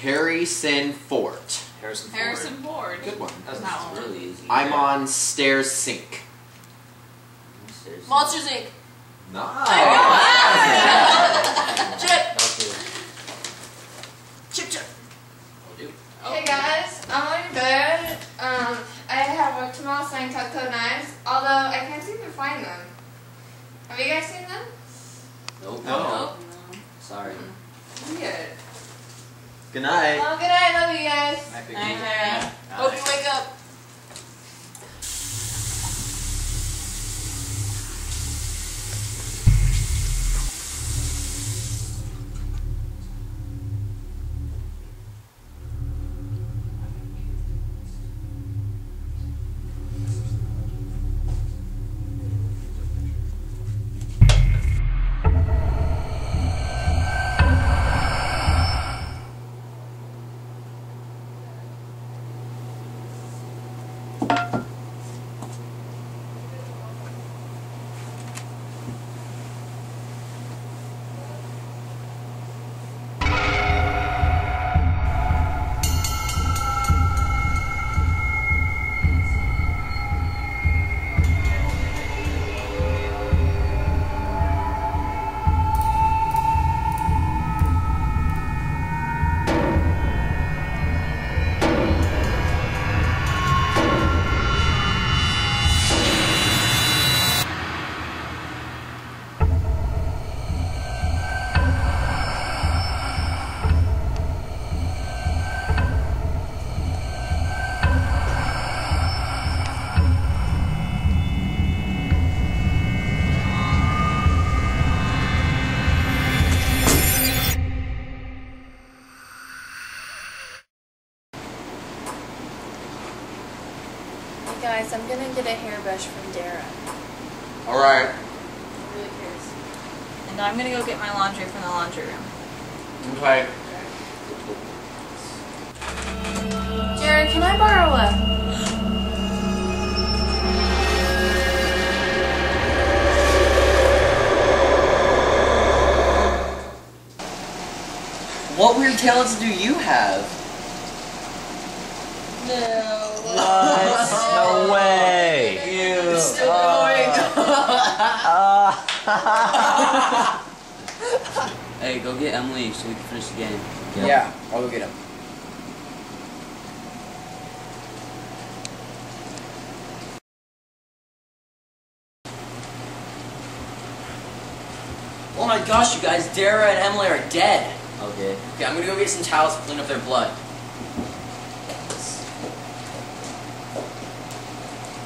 Harrison Fort. Harrison Ford. Harrison Ford. Good one. That's Wow. really easy. I'm on stairs sink. Seriously. Monsters Inc. Nice. Chip. Okay. Chip chip. I'll do. Hey guys, I'm on bed. Um, I have work tomorrow, so I can knives. Although I can't seem to find them. Have you guys seen them? Nope. No. Sorry. Weird. Good night. Well, good night. Love you guys. Night. Hope you wake up. Guys, I'm gonna get a hairbrush from Dara. All right. I'm really curious. And I'm gonna go get my laundry from the laundry room. Okay. Jared, can I borrow a? What weird talents do you have? No. No way. Ew. Still Hey, go get Emily so we can finish the game. Yeah, I'll go get him. Oh my gosh, you guys, Dara and Emily are dead. Okay. Okay, I'm gonna go get some towels to clean up their blood.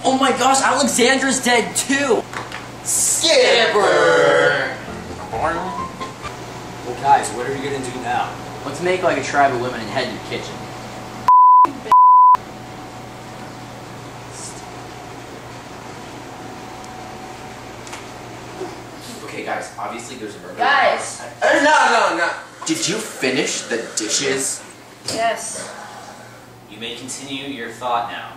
Oh my gosh, Alexandra's dead too! Skipper. Well, guys, what are you gonna do now? Let's make like a tribe of women and head to the kitchen. Okay, guys, obviously there's a murder. Guys. Uh, No, no, no. Did you finish the dishes? Yes. You may continue your thought now.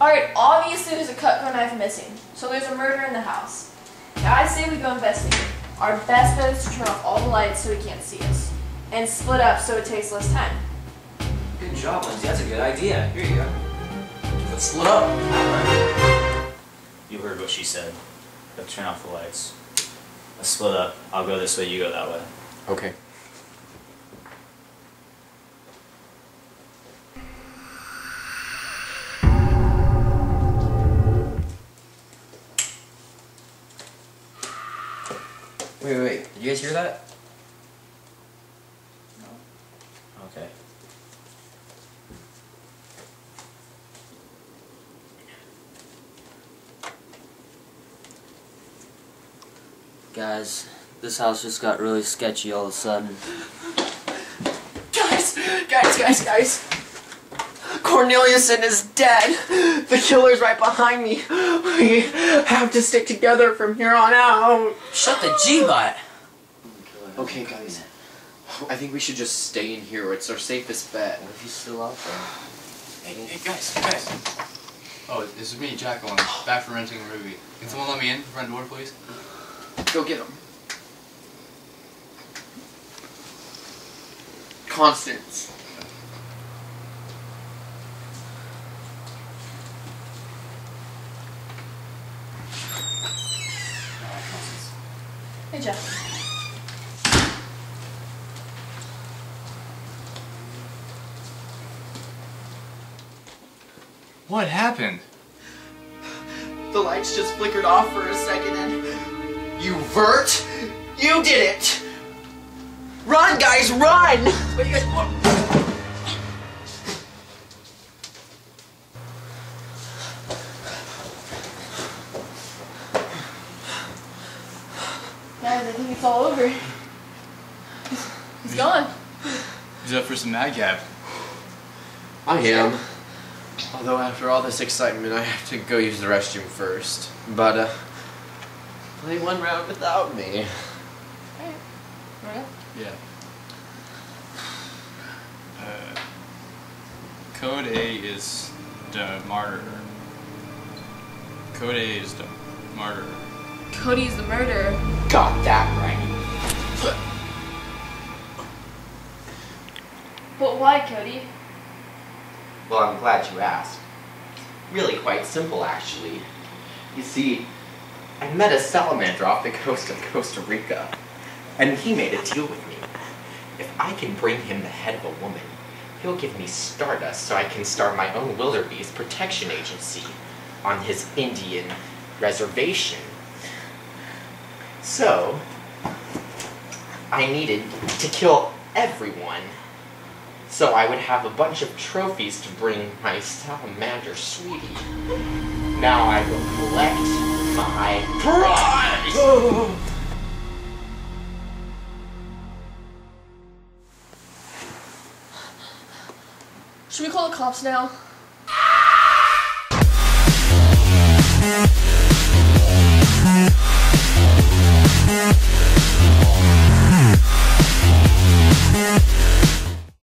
Alright, obviously there's a Cutco knife missing. So there's a murder in the house. Now I say we go investigate. Our best bet is to turn off all the lights so he can't see us. And split up so it takes less time. Good job, Lindsay. That's a good idea. Here you go. Let's split up. You heard what she said. Let's turn off the lights. Let's split up. I'll go this way, you go that way. Okay. Wait, wait, wait. Did you guys hear that? No. Okay. Guys, this house just got really sketchy all of a sudden. Guys, guys, guys, guys. Corneliuson is dead. The killer's right behind me. We have to stick together from here on out. Shut the G-butt! Okay, guys. I think we should just stay in here. It's our safest bet. What if he's still out there? Hey, hey, guys, guys. Oh, this is me, Jacqueline. Back from renting a movie. Can someone let me in? Front door, please. Go get him. Constance. Hey, What happened? The lights just flickered off for a second and. You vert! You did it! Run, guys, run! Guys. Guys, I think it's all over. He's, he's gone. He's up for some Mad Gab. I am. Although after all this excitement, I have to go use the restroom first. But, uh. Play one round without me. Alright. Yeah. Uh, code A is the martyr. Code A is the martyr. Cody's the murderer. Got that right. But why, Cody? Well, I'm glad you asked. Really quite simple, actually. You see, I met a salamander off the coast of Costa Rica, and he made a deal with me. If I can bring him the head of a woman, he'll give me stardust so I can start my own wildebeest protection agency on his Indian reservation. So, I needed to kill everyone so I would have a bunch of trophies to bring my salamander sweetie. Now I will collect my prize! Should we call the cops now? Thank you.